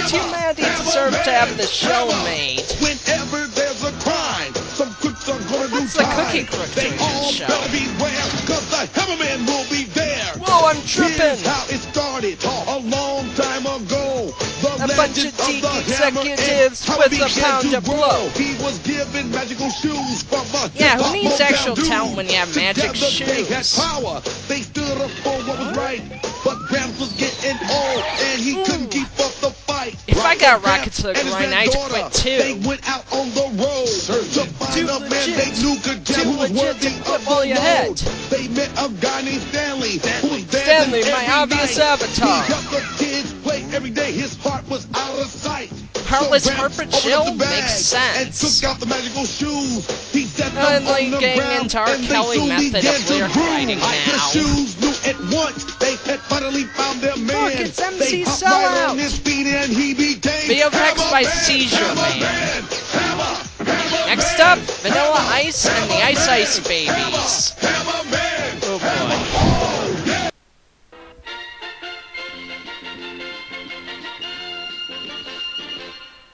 did humanity deserve to have the show made? Whenever there's a crime, some crooks are gonna do What's the time. cookie crook They all show? better beware, cause the Hammerman will be there. Whoa, I'm tripping! Here's how it started a long time ago. The A bunch legend of geek the hammer and executives with it a pound of blow. He was given magical shoes from a Yeah, who needs actual talent when you have magic Together They had shoes? power. They stood up for what was right. But Gramps was got Gramps Rocket's Hook and right now, I'd quit too. They went out on the road to find Too a man legit. they knew could Too jam who was worthy of while the you load. had. They met a guy named Stanley, who was dancing Stanley, my obvious night. avatar. He helped the kids play every day. His heart was out of sight. Heartless So Gramps Corporate Jill the bag makes sense. And took out the magical shoes. He set them And, like, on the ground, into R. and they Kelly soon method of began to lyric groove. writing Like the now. shoes knew at once they had finally found their man. It's MC they hopped right Sellout. on his and he became VFX by Hammerman, Seizure Hammerman, Man. Hammer, Hammer, Next up, Vanilla Ice and the Ice Ice Babies. Hammerman. Boy.